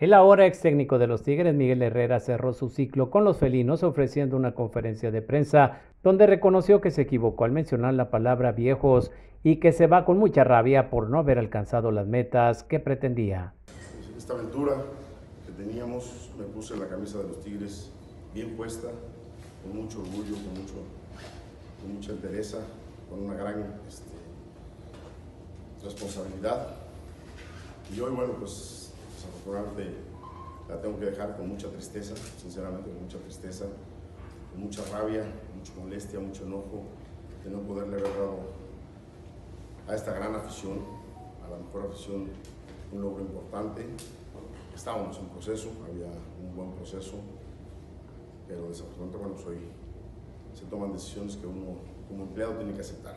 El ahora ex técnico de los Tigres, Miguel Herrera, cerró su ciclo con los felinos ofreciendo una conferencia de prensa donde reconoció que se equivocó al mencionar la palabra viejos y que se va con mucha rabia por no haber alcanzado las metas que pretendía. Esta aventura que teníamos, me puse la camisa de los Tigres bien puesta, con mucho orgullo, con, mucho, con mucha entereza, con una gran este, responsabilidad. Y hoy, bueno, pues desafortunadamente la tengo que dejar con mucha tristeza, sinceramente con mucha tristeza, con mucha rabia, mucha molestia, mucho enojo de no poderle haber dado a esta gran afición, a la mejor afición, un logro importante. Estábamos en proceso, había un buen proceso, pero desafortunadamente, bueno, soy, se toman decisiones que uno como empleado tiene que aceptar.